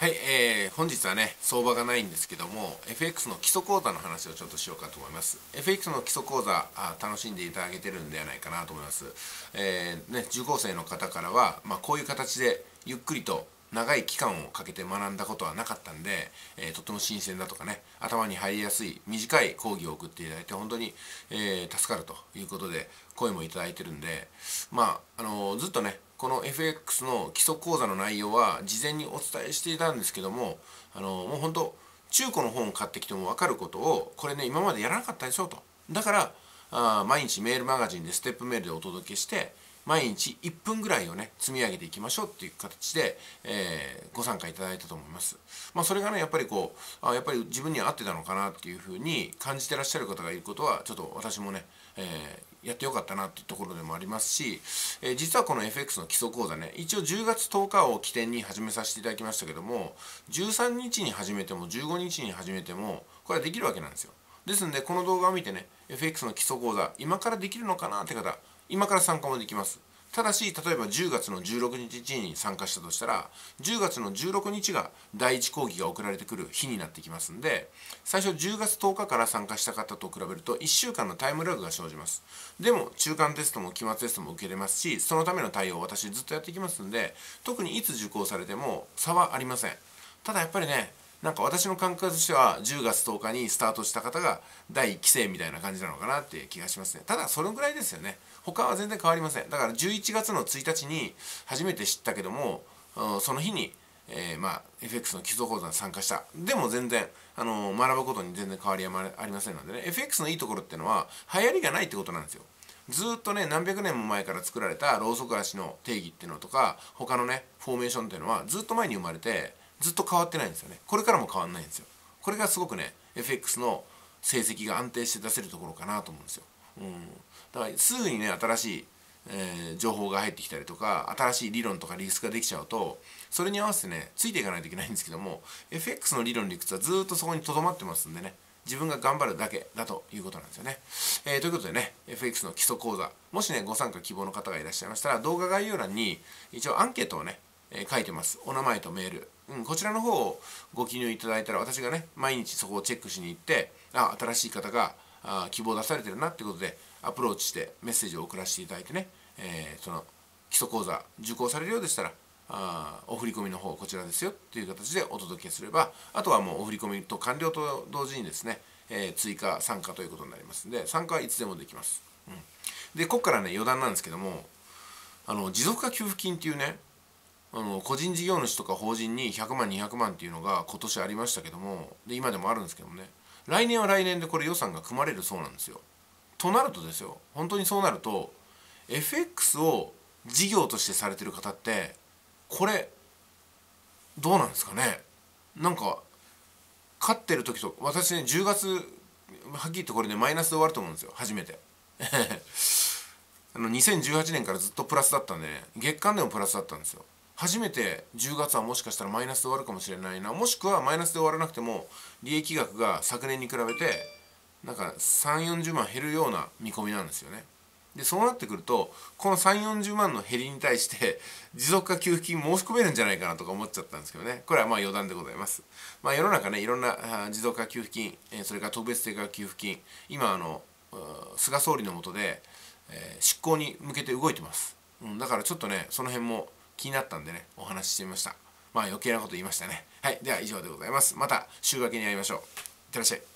はい、えー、本日はね、相場がないんですけども、FX の基礎講座の話をちょっとしようかと思います。FX の基礎講座、あ楽しんでいただけてるんではないかなと思います。えー、ね、受講生の方からは、まあ、こういう形でゆっくりと長い期間をかけて学んだことはなかったんで、えー、とても新鮮だとかね頭に入りやすい短い講義を送っていただいて本当に、えー、助かるということで声もいただいてるんでまああのー、ずっとねこの FX の基礎講座の内容は事前にお伝えしていたんですけどもあのもう本当中古の本を買ってきても分かることをこれね今までやらなかったでしょうとだからあ毎日メールマガジンでステップメールでお届けして毎日1分ぐらいをね積み上げていきましょうっていう形で、えー、ご参加いただいたと思います。まあ、それがねやっぱりこうあやっぱり自分には合ってたのかなっていうふうに感じてらっしゃる方がいることはちょっと私もね、えー、やってよかったなっていうところでもありますし、えー、実はこの FX の基礎講座ね一応10月10日を起点に始めさせていただきましたけども13日に始めても15日に始めてもこれはできるわけなんですよ。ですのでこの動画を見てね FX の基礎講座今からできるのかなって方今から参加もできますただし例えば10月の16日に参加したとしたら10月の16日が第1講義が送られてくる日になってきますんで最初10月10日から参加した方と比べると1週間のタイムラグが生じます。でも中間テストも期末テストも受けれますしそのための対応を私ずっとやってきますんで特にいつ受講されても差はありません。ただやっぱりねなんか私の感覚としては10月10日にスタートした方が第1期生みたいな感じなのかなっていう気がしますね。ただそのぐらいですよね。他は全然変わりません。だから11月の1日に初めて知ったけどもその日に、えー、まあ FX の基礎講座に参加した。でも全然あの学ぶことに全然変わりはありませんのでね。FX のいいところっていうのは流行りがないってことなんですよ。ずっとね何百年も前から作られたローソク足の定義っていうのとか他のねフォーメーションっていうのはずっと前に生まれてずっと変わってないんですよね。これからも変わんないんですよ。これがすごくね FX の成績が安定して出せるところかなと思うんですよ、うん、だからすぐにね新しい、えー、情報が入ってきたりとか新しい理論とか理屈ができちゃうとそれに合わせてねついていかないといけないんですけども FX の理論理屈はずっとそこにとどまってますんでね。自分が頑張るだけだということなんですよね。えー、ということでね FX の基礎講座。もしねご参加希望の方がいらっしゃいましたら動画概要欄に一応アンケートをね、え、書いてます。お名前とメール。うん、こちらの方をご記入いただいたら私がね毎日そこをチェックしに行ってあ新しい方があ希望出されてるなってことでアプローチしてメッセージを送らせていただいてね、えー、その基礎講座受講されるようでしたらあお振り込みの方こちらですよっていう形でお届けすればあとはもうお振り込みと完了と同時にですね、えー、追加参加ということになりますんで参加はいつでもできます、うん、でここからね余談なんですけどもあの持続化給付金っていうねあの個人事業主とか法人に100万200万っていうのが今年ありましたけどもで今でもあるんですけどもね来年は来年でこれ予算が組まれるそうなんですよ。となるとですよ本当にそうなると FX を事業としてされてる方ってこれどうなんですかね？なんか勝ってる時と私ね10月はっきり言ってこれねマイナスで終わると思うんですよ初めて。あの2018年からずっとプラスだったんで、ね、月間でもプラスだったんですよ。初めて10月はもしかしたらマイナスで終わるかもしれないなもしくはマイナスで終わらなくても利益額が昨年に比べてなんか3 4 0万減るような見込みなんですよね。でそうなってくるとこの3 4 0万の減りに対して持続化給付金申し込めるんじゃないかなとか思っちゃったんですけどねこれはまあ余談でございます。まあ、世の中ねいろんな持続化給付金それから特別定額給付金今あの菅総理の下で、執行に向けて動いてます、だからちょっとねその辺も気になったんでねお話ししてみました。まあ余計なこと言いましたね。はいでは以上でございます。また週明けに会いましょう。いってらっしゃい。